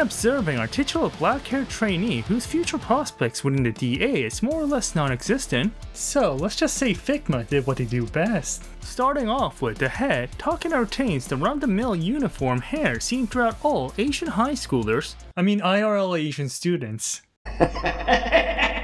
observing our titular black-haired trainee whose future prospects within the DA is more or less non-existent. So let's just say Figma did what they do best. Starting off with the head, Takina retains the run-the-mill uniform hair seen throughout all Asian high schoolers. I mean IRL Asian students.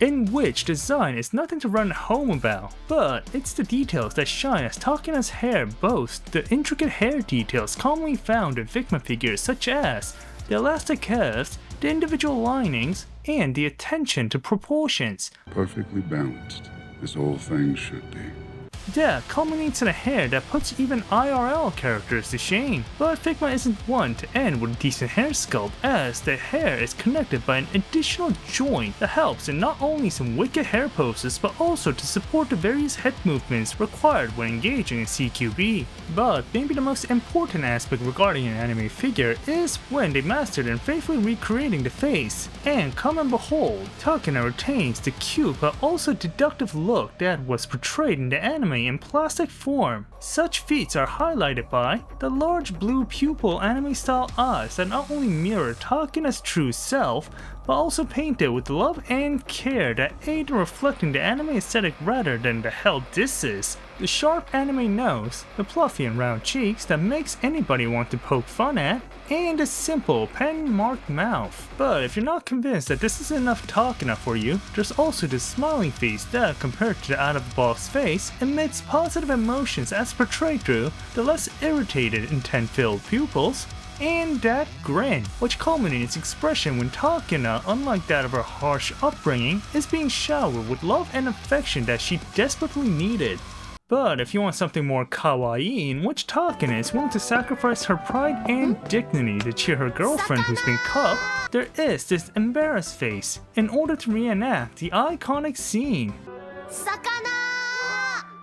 in which design is nothing to run home about, but it's the details that shine as Takina's hair boasts the intricate hair details commonly found in Figma figures such as the elastic curves, the individual linings, and the attention to proportions. Perfectly balanced, as all things should be. That culminates in a hair that puts even IRL characters to shame. But Figma isn't one to end with a decent hair sculpt as the hair is connected by an additional joint that helps in not only some wicked hair poses but also to support the various head movements required when engaging in CQB. But maybe the most important aspect regarding an anime figure is when they mastered in faithfully recreating the face. And come and behold, Takina retains the cute but also deductive look that was portrayed in the anime in plastic form. Such feats are highlighted by the large blue pupil anime style eyes that not only mirror Takina's true self, but also painted with love and care that aid in reflecting the anime aesthetic rather than the hell this is. The sharp anime nose, the fluffy and round cheeks that makes anybody want to poke fun at, and a simple pen-marked mouth. But if you're not convinced that this is enough Takina for you, there's also the smiling face that, compared to the out-of-the-box face, emits positive emotions as portrayed through the less irritated intent-filled pupils, and that grin, which culminates expression when Takina, uh, unlike that of her harsh upbringing, is being showered with love and affection that she desperately needed. But if you want something more kawaii in which Takina is willing to sacrifice her pride and dignity to cheer her girlfriend who's been cuffed, there is this embarrassed face in order to reenact the iconic scene.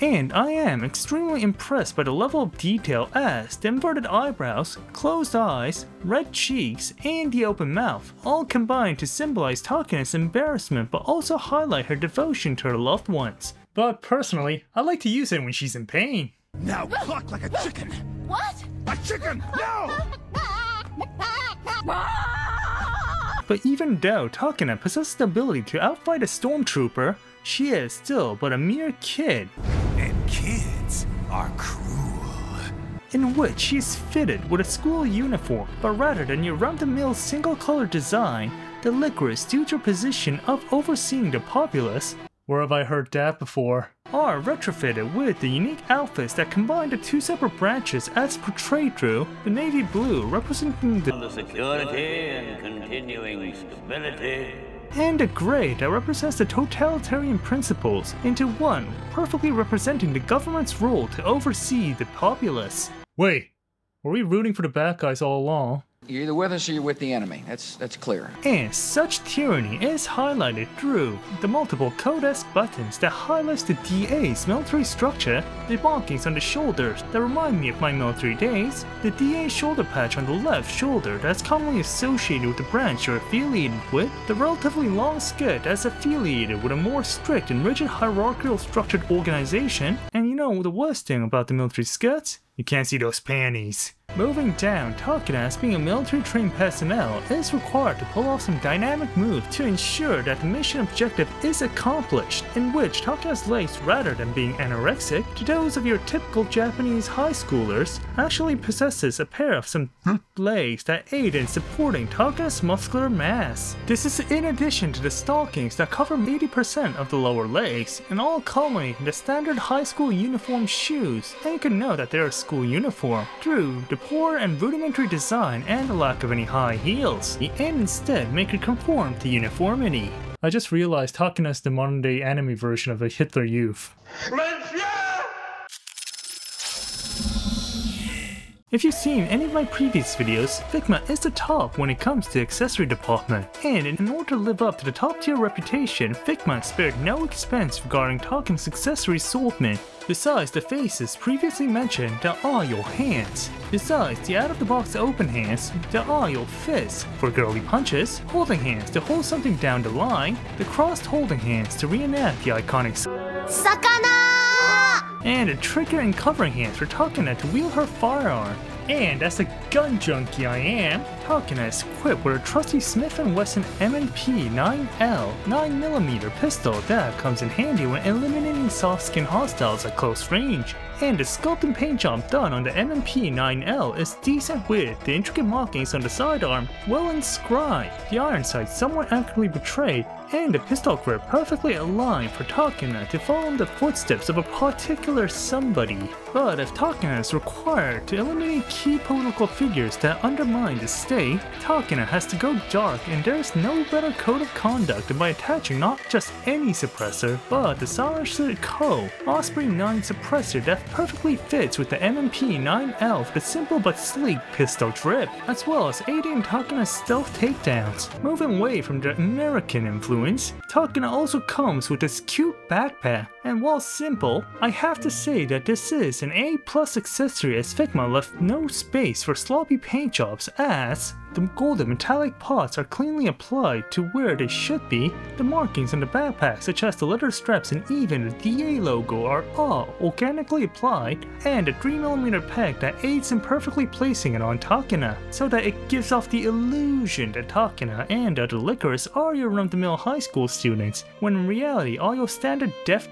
And I am extremely impressed by the level of detail as the inverted eyebrows, closed eyes, red cheeks, and the open mouth all combine to symbolize Takina's embarrassment but also highlight her devotion to her loved ones. But personally, I like to use it when she's in pain. Now cluck like a chicken! What? A chicken! No! But even though Takina possesses the ability to outfight a stormtrooper, she is still but a mere kid. And kids are cruel. in which she is fitted with a school uniform, but rather than your run-of-the-mill single-color design, the Lycoris due to her position of overseeing the populace, where have I heard that before? Are retrofitted with the unique outfits that combine the two separate branches as portrayed through the navy blue representing the the security and continuing stability. and the gray that represents the totalitarian principles into one perfectly representing the government's role to oversee the populace. Wait, were we rooting for the bad guys all along? You're either with us or you're with the enemy. That's that's clear. And such tyranny is highlighted through the multiple code-esque buttons that highlights the DA's military structure, the markings on the shoulders that remind me of my military days, the DA shoulder patch on the left shoulder that's commonly associated with the branch you're affiliated with, the relatively long skirt that's affiliated with a more strict and rigid hierarchical structured organization, and you know the worst thing about the military skirts? You can't see those panties. Moving down, Takina as being a military trained personnel is required to pull off some dynamic moves to ensure that the mission objective is accomplished, in which Takina's legs rather than being anorexic to those of your typical Japanese high schoolers actually possesses a pair of some hmm. legs that aid in supporting Takina's muscular mass. This is in addition to the stockings that cover 80% of the lower legs and all culminate in the standard high school uniform shoes and you can know that they're a school uniform through the poor and rudimentary design and the lack of any high heels, and instead make it conform to uniformity. I just realized Takina's the modern day anime version of a Hitler Youth. If you've seen any of my previous videos, Figma is the top when it comes to accessory department, and in order to live up to the top tier reputation, Figma spared no expense regarding Takina's accessory assortment. Besides the faces previously mentioned, there are your hands. Besides the out-of-the-box open hands, there are your fists for girly punches, holding hands to hold something down the line, the crossed holding hands to reenact the iconic 魚 and a trigger and covering hands for Takina to wield her firearm. And as the gun junkie I am, how can I equipped with a trusty Smith & Wesson M&P 9L 9mm pistol that comes in handy when eliminating soft-skin hostiles at close range. And the sculpt and paint job done on the M&P 9L is decent with the intricate markings on the sidearm well inscribed, the iron sight somewhat accurately portrayed, and the pistol grip perfectly aligned for Takina to follow in the footsteps of a particular somebody. But if Takina is required to eliminate key political figures that undermine the state, Takina has to go dark and there is no better code of conduct than by attaching not just any suppressor, but the SilencerCo Osprey 9 suppressor that perfectly fits with the M&P 9L for the simple but sleek pistol grip, as well as aiding Takina's stealth takedowns. Moving away from the American influence, Takina also comes with this cute backpack, and while simple, I have to say that this is an A plus accessory as Figma left no space for sloppy paint jobs as the golden metallic parts are cleanly applied to where they should be, the markings on the backpack such as the leather straps and even the DA logo are all organically applied, and a 3mm peg that aids in perfectly placing it on Takina, so that it gives off the illusion that Takina and other liquors are your run-of-the-mill high school students, when in reality are your standard death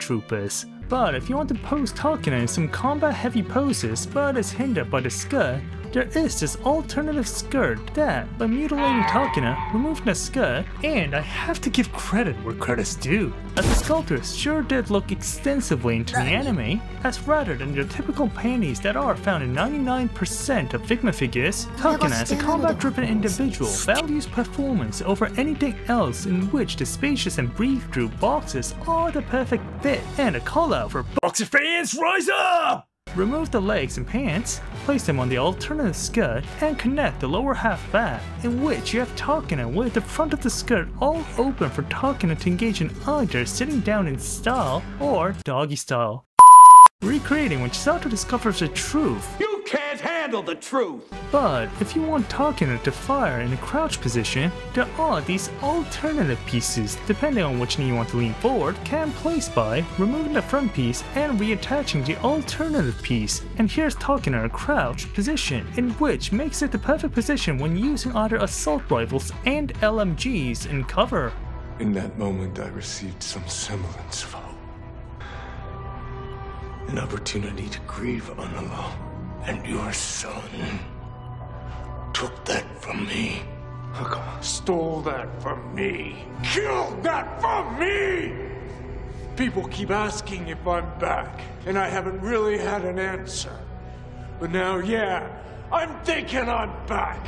But if you want to pose Takina in some combat heavy poses but is hindered by the skirt, there is this alternative skirt that, by mutilating Takina, uh, removed the skirt, and I have to give credit where credit's due, as the sculptors sure did look extensively into the anime, as rather than your typical panties that are found in 99% of Figma figures, Takina as a combat-driven individual values performance over anything else in which the spacious and breathe-through boxes are the perfect fit, and a call out for boxer fans rise up! Remove the legs and pants, place them on the alternative skirt, and connect the lower half back, in which you have Takina with the front of the skirt all open for Takina to engage in either sitting down in style or doggy style. Recreating when Chisato discovers the truth. You can't handle the truth! But if you want Takina to fire in a crouch position, there are these alternative pieces, depending on which knee you want to lean forward, can place by removing the front piece and reattaching the alternative piece. And here's Takina in a crouch position, in which makes it the perfect position when using either assault rifles and LMGs in cover. In that moment, I received some semblance of hope. An opportunity to grieve Analo. And your son took that from me. Oh, Stole that from me. Killed that from me! People keep asking if I'm back, and I haven't really had an answer. But now, yeah, I'm thinking I'm back.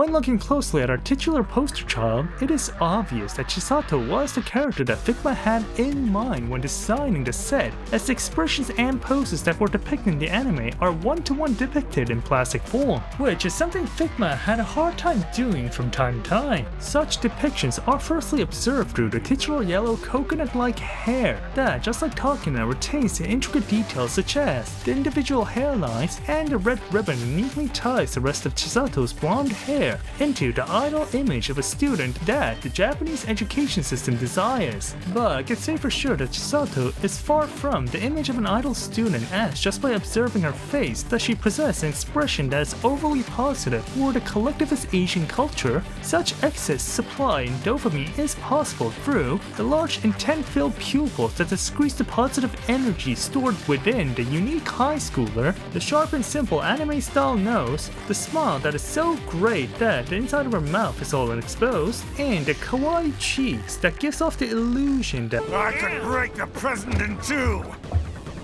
When looking closely at our titular poster child, it is obvious that Chisato was the character that Figma had in mind when designing the set, as the expressions and poses that were depicted in the anime are one-to-one depicted in plastic form, which is something Figma had a hard time doing from time to time. Such depictions are firstly observed through the titular yellow coconut-like hair that, just like Takina, retains the intricate details such as the individual hairlines and the red ribbon neatly ties the rest of Chisato's blonde hair into the idol image of a student that the Japanese education system desires. But I can say for sure that Chisato is far from the image of an idol student as just by observing her face does she possess an expression that is overly positive for the collectivist Asian culture. Such excess supply in dopamine is possible through the large intent-filled pupils that excrete the positive energy stored within the unique high schooler, the sharp and simple anime-style nose, the smile that is so great that the inside of her mouth is all exposed, and the kawaii cheeks that gives off the illusion that I could break the president in two!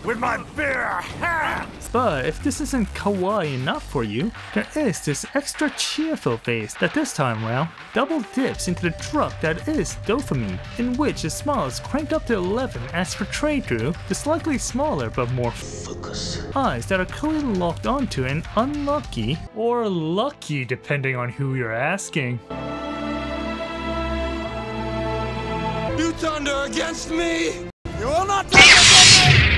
With my bare hands! But if this isn't kawaii enough for you, there is this extra cheerful face that this time round double dips into the drug that is dopamine, in which the smile is cranked up to 11 as portrayed through the slightly smaller but more focus eyes that are clearly locked onto an unlucky or lucky depending on who you're asking. You thunder against me!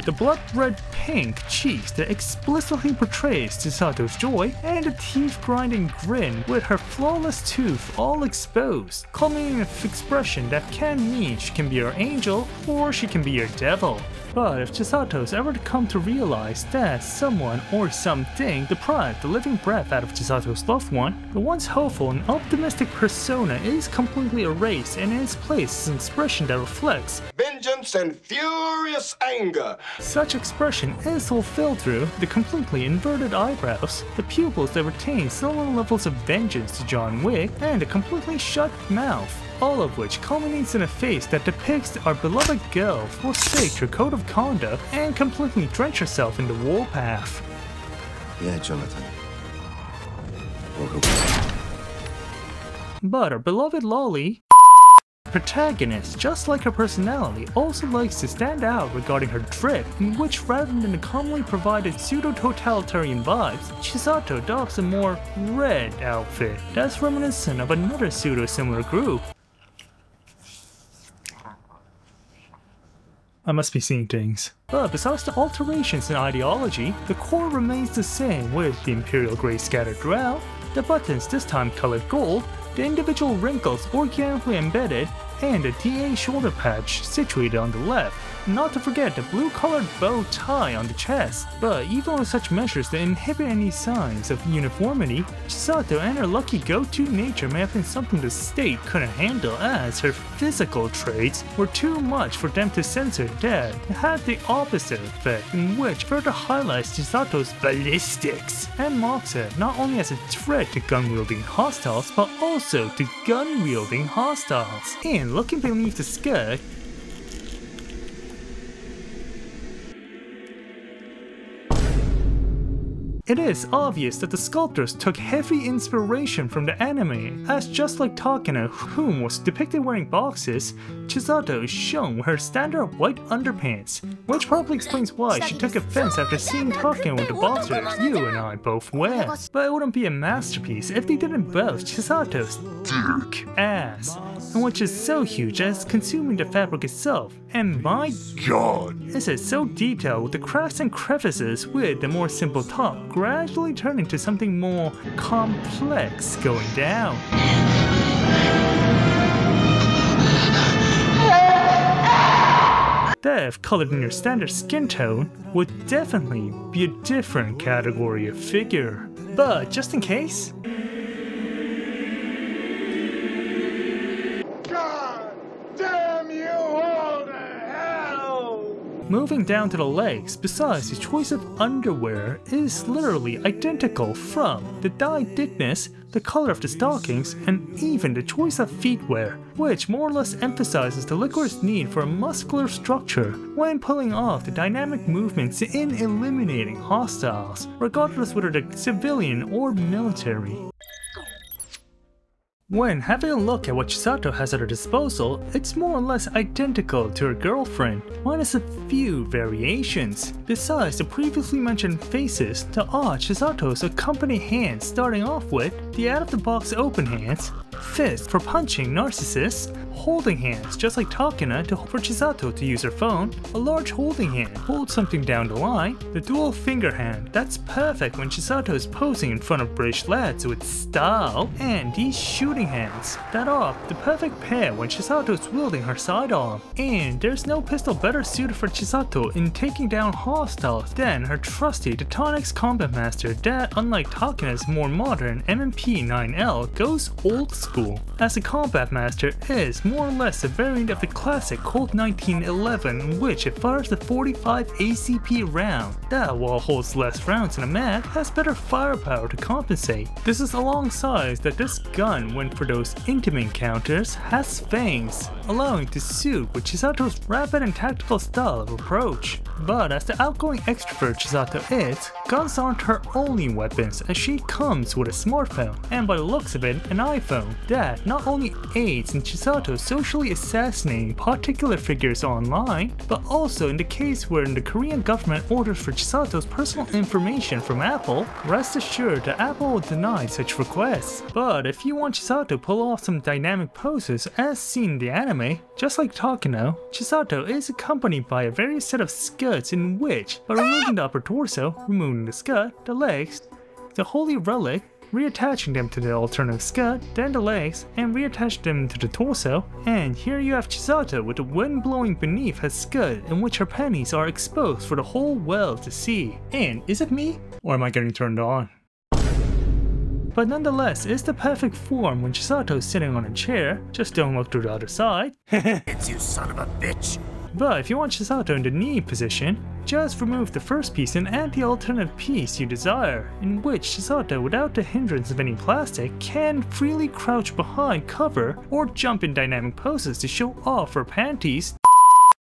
The blood red pink cheeks that explicitly portrays Chisato's joy, and a teeth grinding grin with her flawless tooth all exposed, culminating an expression that can mean she can be your angel or she can be your devil. But if Chisato is ever to come to realize that someone or something deprived the living breath out of Chisato's loved one, the once hopeful and optimistic persona is completely erased and in its place is an expression that reflects vengeance and furious anger. such expression is fulfilled through the completely inverted eyebrows, the pupils that retain similar levels of vengeance to John Wick, and a completely shut mouth. All of which culminates in a face that depicts our beloved girl forsake her code of conduct and completely drench herself in the warpath. Yeah, Jonathan. But our beloved Lolly protagonist, just like her personality, also likes to stand out regarding her drip, in which rather than the commonly provided pseudo-totalitarian vibes, Chisato adopts a more red outfit that's reminiscent of another pseudo-similar group. I must be seeing things. But besides the alterations in ideology, the core remains the same with the imperial gray scattered throughout, the buttons this time colored gold, the individual wrinkles organically embedded, and a DA shoulder patch situated on the left. Not to forget the blue colored bow tie on the chest. But even with such measures that inhibit any signs of uniformity, Chisato and her lucky go-to nature may have been something the state couldn't handle as her physical traits were too much for them to censor that had the opposite effect in which further highlights Chisato's ballistics and mocks her not only as a threat to gun-wielding hostiles but also to gun-wielding hostiles. And looking beneath the skirt, It is obvious that the sculptors took heavy inspiration from the anime, as just like Takina, whom was depicted wearing boxes, Chisato is shown with her standard white underpants, which probably explains why she took offense after seeing Takina with the boxers you and I both wear. But it wouldn't be a masterpiece if they didn't boast Chisato's dick ass, and which is so huge as consuming the fabric itself. And my god, this is so detailed with the cracks and crevices with the more simple top gradually turning to something more complex going down. Death colored in your standard skin tone would definitely be a different category of figure. But just in case, Moving down to the legs, besides the choice of underwear is literally identical from the dye thickness, the color of the stockings, and even the choice of feetwear, which more or less emphasizes the liquor's need for a muscular structure when pulling off the dynamic movements in eliminating hostiles, regardless whether they're civilian or military. When having a look at what Chisato has at her disposal, it's more or less identical to her girlfriend, minus a few variations. Besides the previously mentioned faces, the odd Chisato's accompany hands starting off with the out-of-the-box open hands, fist for punching narcissists, holding hands just like Takina to, for Chisato to use her phone, a large holding hand hold something down the line, the dual finger hand that's perfect when Chisato is posing in front of British lads with style, and these shooting hands that are the perfect pair when Chisato is wielding her sidearm. And there's no pistol better suited for Chisato in taking down hostiles than her trusty Detonics Combat Master that, unlike Takina's more modern M&P 9L, goes old school, as the Combat Master is more or less a variant of the classic Colt 1911 in which it fires the 45 ACP round that, while holds less rounds in a mag, has better firepower to compensate. This is alongside that this gun, when for those intimate encounters, has fangs, allowing to suit with Chisato's rapid and tactical style of approach. But as the outgoing extrovert Chisato is, guns aren't her only weapons as she comes with a smartphone, and by the looks of it, an iPhone, that not only aids in Chisato socially assassinating particular figures online, but also in the case where the Korean government orders for Chisato's personal information from Apple, rest assured that Apple will deny such requests. But if you want Chisato to pull off some dynamic poses as seen in the anime, just like Takina, Chisato is accompanied by a various set of skirts in which, by removing the upper torso, removing the skirt, the legs, the holy relic, reattaching them to the alternative skirt, then the legs, and reattach them to the torso. And here you have Chisato with the wind blowing beneath her skirt in which her panties are exposed for the whole world to see. And is it me? Or am I getting turned on? But nonetheless, it's the perfect form when Chisato is sitting on a chair, just don't look to the other side. It's you son of a bitch. But if you want Chisato in the knee position, just remove the first piece and add the alternate piece you desire, in which Chisato without the hindrance of any plastic can freely crouch behind cover or jump in dynamic poses to show off her panties,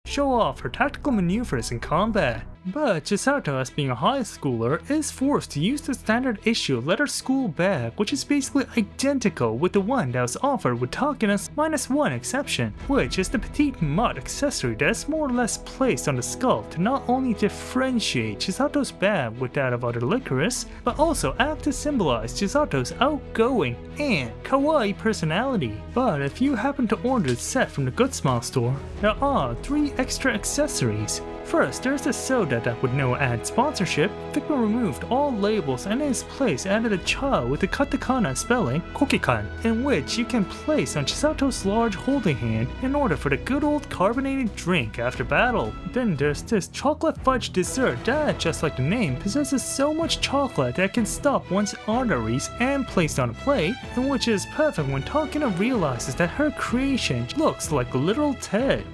show off her tactical maneuvers in combat. But Chisato, as being a high schooler, is forced to use the standard issue letter school bag, which is basically identical with the one that was offered with Takina's minus one exception, which is the petite mud accessory that is more or less placed on the skull to not only differentiate Chisato's bag with that of other Lycoris, but also act to symbolize Chisato's outgoing and kawaii personality. But if you happen to order the set from the Good Smile store, there are three extra accessories. First, there's the soda that with no ad sponsorship, Figma removed all labels and in its place added a child with the katakana spelling Kokikan, in which you can place on Chisato's large holding hand in order for the good old carbonated drink after battle. Then there's this chocolate fudge dessert that, just like the name, possesses so much chocolate that can stop one's arteries and placed on a plate, and which is perfect when Takina realizes that her creation looks like little Ted.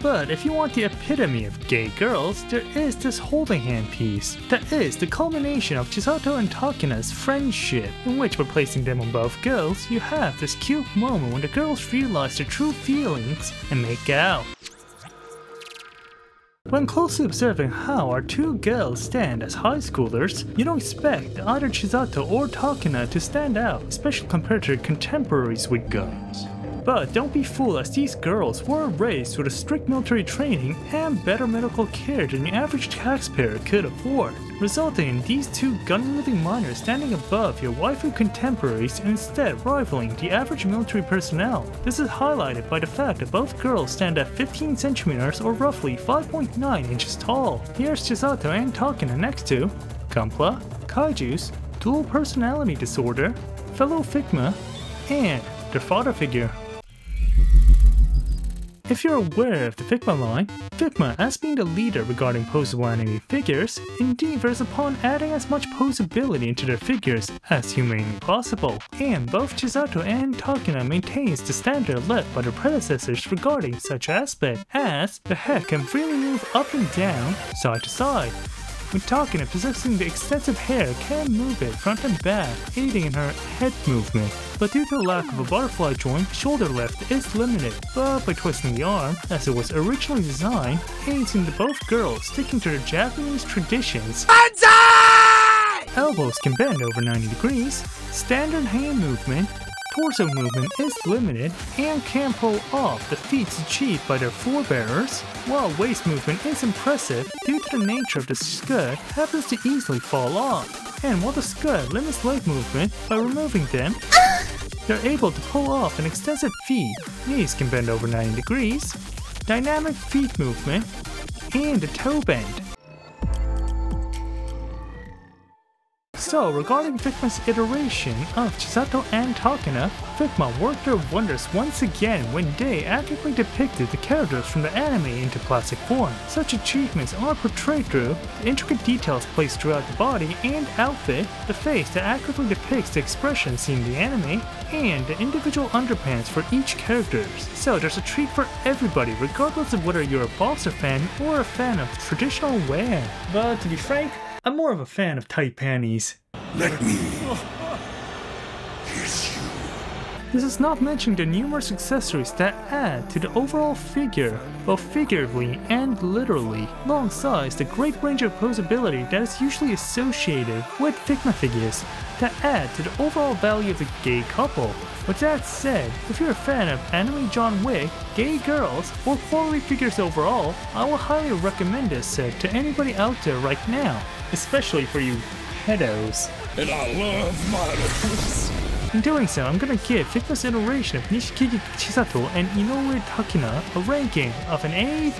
But if you want the epitome of gay girls, there is this holding hand piece that is the culmination of Chisato and Takina's friendship, in which by placing them on both girls, you have this cute moment when the girls realize their true feelings and make out. When closely observing how our two girls stand as high schoolers, you don't expect either Chisato or Takina to stand out, especially compared to their contemporaries with guns. But don't be fooled as these girls were raised with a strict military training and better medical care than the average taxpayer could afford, resulting in these two gun-wielding minors standing above your waifu contemporaries and instead rivaling the average military personnel. This is highlighted by the fact that both girls stand at 15 centimeters or roughly 5.9 inches tall. Here's Chisato and Takina next to Gunpla, Kaiju's, dual personality disorder, fellow Figma, and their father figure. If you're aware of the Figma line, Figma, as being the leader regarding posable anime figures, endeavors upon adding as much posability into their figures as humanly possible, and both Chisato and Takina maintains the standard left by their predecessors regarding such aspect, as the head can freely move up and down, side to side, when talking and possessing the extensive hair can move it front and back, aiding in her head movement. But due to the lack of a butterfly joint, shoulder lift is limited. But by twisting the arm, as it was originally designed, aids in the both girls sticking to their Japanese traditions. Elbows can bend over 90 degrees, standard hand movement, torso movement is limited and can pull off the feats achieved by their forebearers, while waist movement is impressive due to the nature of the skirt happens to easily fall off. And while the skirt limits leg movement by removing them, they're able to pull off an extensive feat. Knees can bend over 90 degrees, dynamic feet movement, and a toe bend. So, regarding Figma's iteration of Chisato and Takina, Figma worked their wonders once again when they accurately depicted the characters from the anime into plastic form. Such achievements are portrayed through the intricate details placed throughout the body and outfit, the face that accurately depicts the expression seen in the anime, and the individual underpants for each character. So there's a treat for everybody, regardless of whether you're a boxer fan or a fan of traditional wear. But to be frank, I'm more of a fan of tight panties. Let me kiss you. This is not mentioning the numerous accessories that add to the overall figure, both figuratively and literally, alongside the great range of posability that is usually associated with Figma figures that add to the overall value of the gay couple. With that said, if you're a fan of anime John Wick, gay girls, or quality figures overall, I will highly recommend this set to anybody out there right now, especially for you pedos. And I love models. In doing so, I'm gonna give Figma's iteration of Nishikigi Chisato and Inoue Takina a ranking of an A+.